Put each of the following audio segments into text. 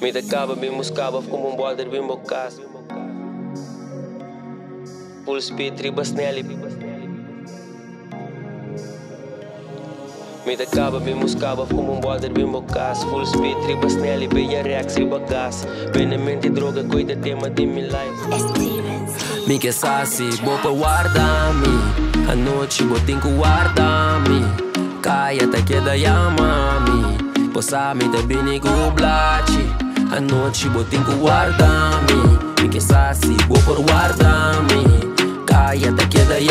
Me tacava, me moscava como um boulder bem bocado Full speed, riba snelly Me tacava, me moscava como um boulder bem bocado Full speed, riba snelly, beia reax, riba gas Benemente droga, cuida tema de mi life Mi che sassi, bopa guardami A noite botinco guardami Kaya ta chieda yamami Posami te bini kublaci A noite botem que guarda-me me que se vou por guarda-me. Caia até que é daí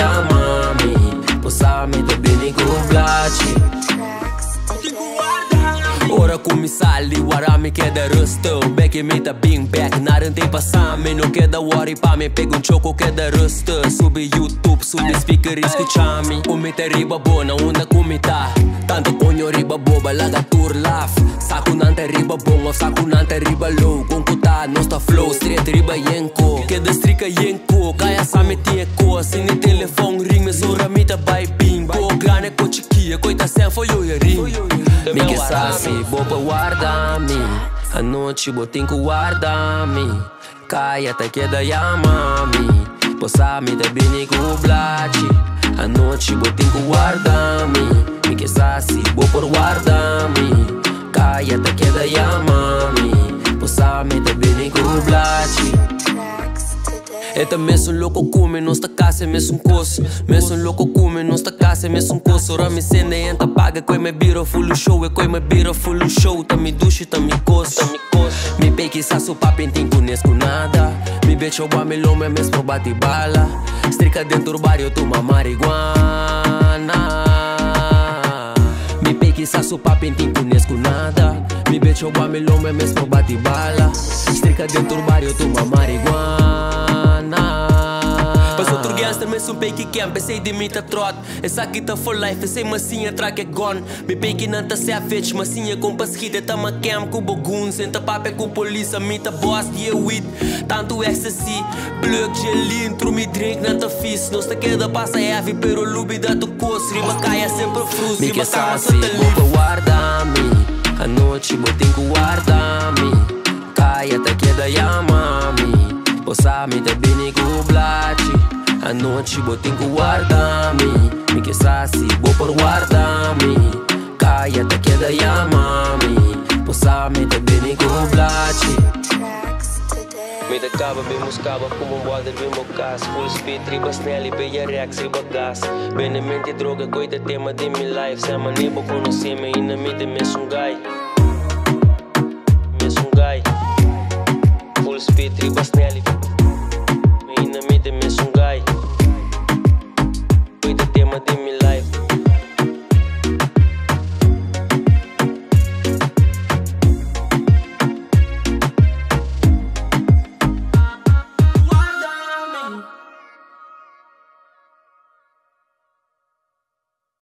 cum mi sali, ora mi chiede râstă Back e mita bing back, n-are întâi pasame Nu chiede ori pa me pego un cioco chiede râstă Sube YouTube, sube speaker escuchami Cum mi te riba bona, una cum mi ta Tanto coño riba boba, laga tur laugh Saco nante riba bongo, saco nante riba low. Com cuta, nosta flow, straight riba yenko Chiede strica yenko, caia sa me sen foiuri Mică sasi, bopă guardami noite botinho guarda mi. Caia é te yamami. ia mami Posami de bine cu noite botinho guarda mi. guardami Mică sasi, bopă guardami Caia é te chedă ia mami Este mes sunt locul cume, nu sta case, mes sunt cos Mes sunt locul cume, nu sta case, mes sunt cos Ora mi sende e ta paga, coi me bira full show E coi me bira full show, ta mi duși, ta mi cos Ta mi cos Mi pechi sa su papin tin cu nada. Mi beci o bame lumea, mes probati bala. Strica de turbario, tu ma marihuana Mi pechi sa su papin tin cu nada. Mi beci ba bame lumea, mes probati bala. Strica de turbario, tu ma marihuana me sun peki kem Be say di mi ta trot. Essa aqui tá for life E say masinha track é gone Be peki se ta savage massinha com paskita Ta ma kem com bogun. Senta ta pape ku polisa Mi ta boss wit Tanto ecstasy Plug gelin true me drink nan ta fis Nossa queda passa heavy Pero lubi da tu coço. Rima caia sempre frus Rima caia sa te liv Guarda-me A noite botinco guarda-me Caia ta queda yamami Posa mi. Te bini A noite botinco guardami Mi che sassi, bo por guardami Caia te chiede yamami Posami te bini kublaci Me tacava, me moscava como um boulder bem bocado Full speed, riba snelly, beia reax, riba gas Benemente droga, cuida tema de mi life. Se ama nebo conhecer me e na mídia me um